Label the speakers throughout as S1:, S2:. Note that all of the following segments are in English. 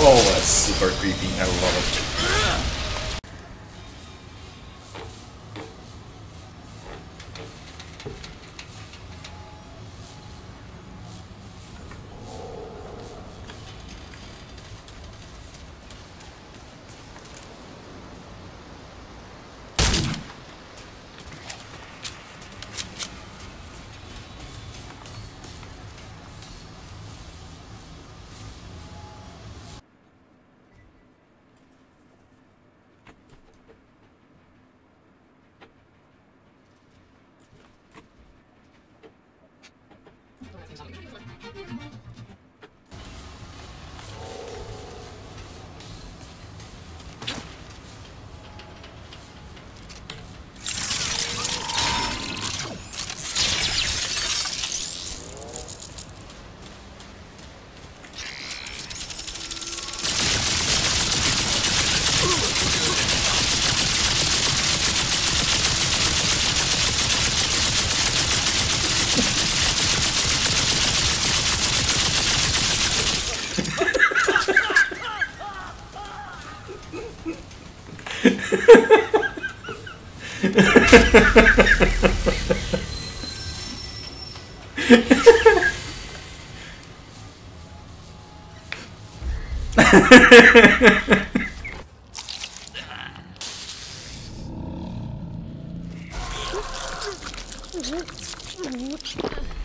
S1: Oh, that's super creepy. I love
S2: Mm-hmm.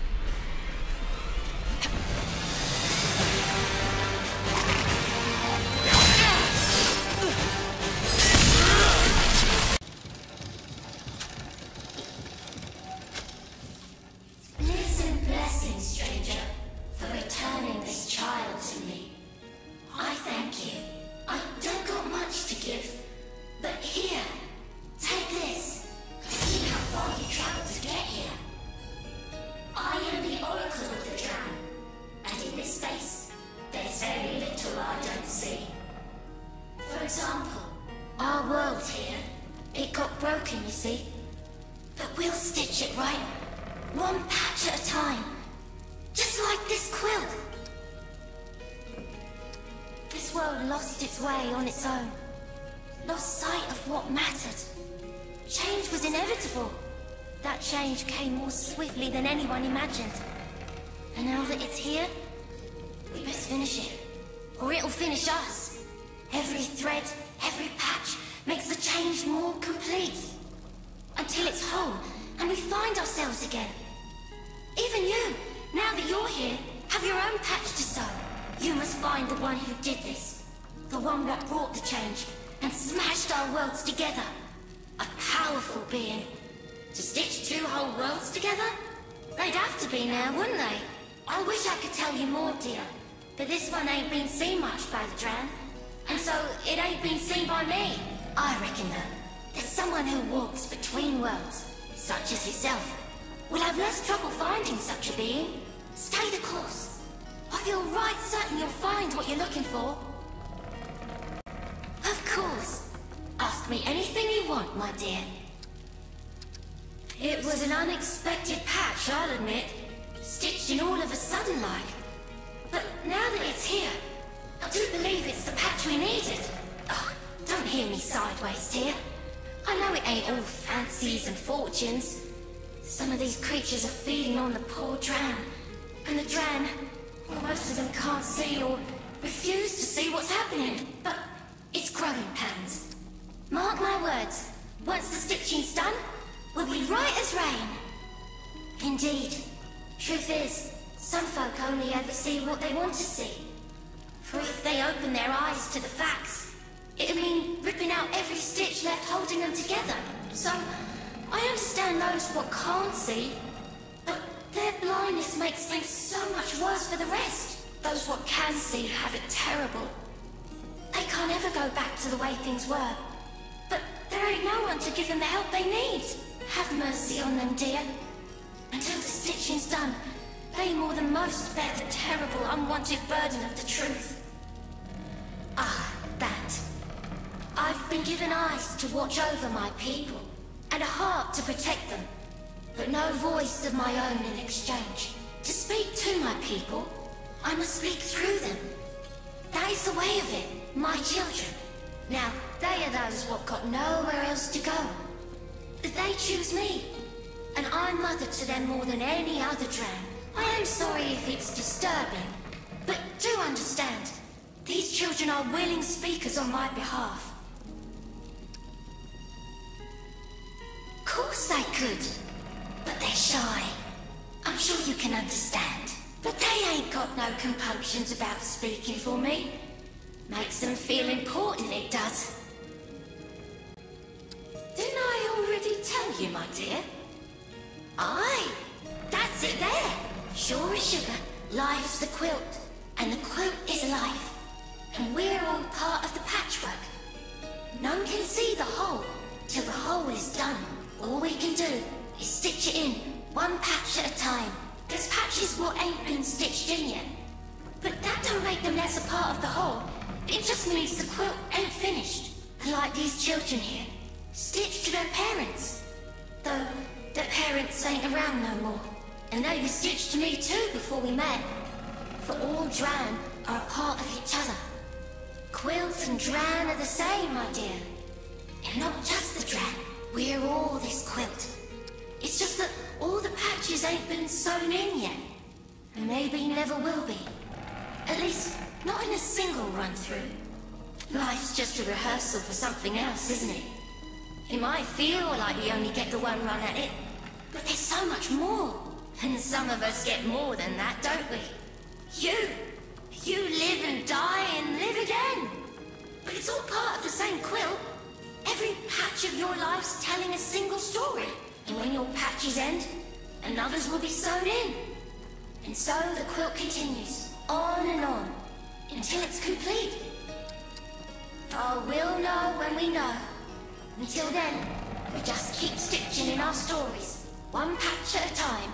S2: See. But we'll stitch it right, one patch at a time. Just like this quilt. This world lost its way on its own. Lost sight of what mattered. Change was inevitable. That change came more swiftly than anyone imagined. And now that it's here, we must finish it. Or it'll finish us. Ourselves again. Even you, now that you're here, have your own patch to sew. You must find the one who did this. The one that brought the change and smashed our worlds together. A powerful being. To stitch two whole worlds together? They'd have to be now, wouldn't they? I wish I could tell you more, dear. But this one ain't been seen much by the Dran. And so it ain't been seen by me. I reckon though, there's someone who walks between worlds, such as yourself, will have less trouble finding such a being. Stay the course. I feel right certain you'll find what you're looking for. Of course. Ask me anything you want, my dear. It was an unexpected patch, I'll admit. Stitched in all of a sudden like. But now that it's here, I do believe it's the patch we needed. Oh, don't hear me sideways, dear. I know it ain't all fancies and fortunes. Some of these creatures are feeding on the poor Dran. And the Dran, well, most of them can't see or refuse to see what's happening. But it's growing pains. Mark my words, once the stitching's done, we'll be right as rain. Indeed. Truth is, some folk only ever see what they want to see. For if they open their eyes to the facts, it'd mean ripping out every stitch left holding them together. So, I understand those what can't see, but their blindness makes things so much worse for the rest. Those what can see have it terrible. They can't ever go back to the way things were. But there ain't no one to give them the help they need. Have mercy on them, dear. Until the stitching's done, they more than most bear the terrible, unwanted burden of the truth. Ah, that. I've been given eyes to watch over my people, and a heart to protect them, but no voice of my own in exchange. To speak to my people, I must speak through them. That is the way of it, my children. Now, they are those what got nowhere else to go. But they choose me, and I'm mother to them more than any other Dran. I am sorry if it's disturbing, but do understand, these children are willing speakers on my behalf. Course they could, but they're shy. I'm sure you can understand. But they ain't got no compunctions about speaking for me. Makes them feel important, it does. Didn't I already tell you, my dear? Aye, that's it there. Sure as sugar, life's the quilt, and the quilt is life. And we're all part of the patchwork. None can see the whole till the whole is done. All we can do is stitch it in, one patch at a time. There's patches what ain't been stitched in yet. But that don't make them less a part of the whole. It just means the quilt ain't finished. And Like these children here, stitched to their parents. Though their parents ain't around no more. And they were stitched to me too before we met. For all Dran are a part of each other. Quilt and Dran are the same, my dear. And not just the Dran. We're all this quilt. It's just that all the patches ain't been sewn in yet. And maybe never will be. At least, not in a single run-through. Life's just a rehearsal for something else, isn't it? It might feel like we only get the one run at it, but there's so much more. And some of us get more than that, don't we? You! You live and die and live again! But it's all part of the same quilt. Of your life's telling a single story. And when your patches end, another's will be sewn in. And so the quilt continues, on and on, until it's complete. Oh, we'll know when we know. Until then, we just keep stitching in our stories, one patch at a time.